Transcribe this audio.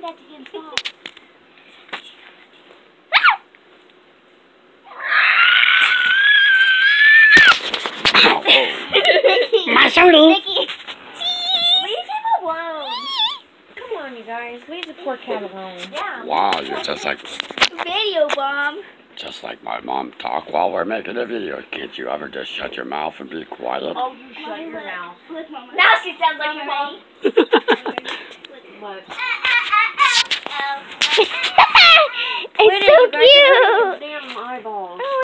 Don't do that to him. My soda. Mickey. Leave him alone. Come on, you guys. Leave the poor cat alone. Yeah. Wow, you're just like Video bomb. just like my mom talk while we're making a video. Can't you ever just shut your mouth and be quiet? Oh, you shut your mouth. Now she sounds like your mom. so cute.